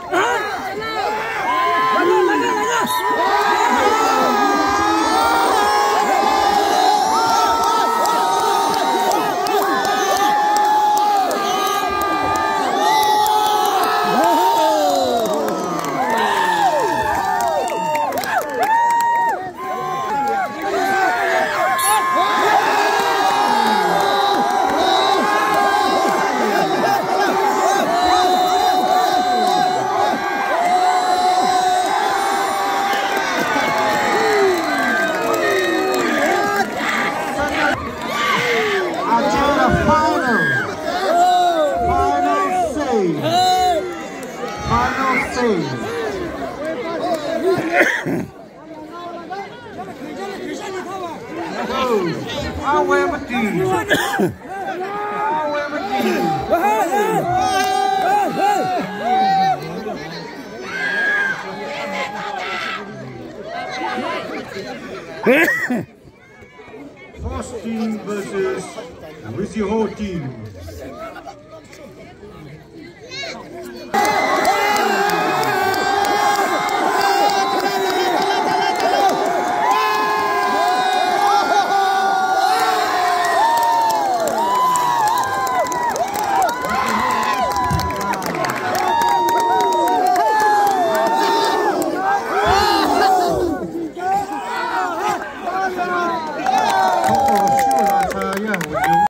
Hey! Final scene. Goes However do. However do. First team versus Wizzy Ho team.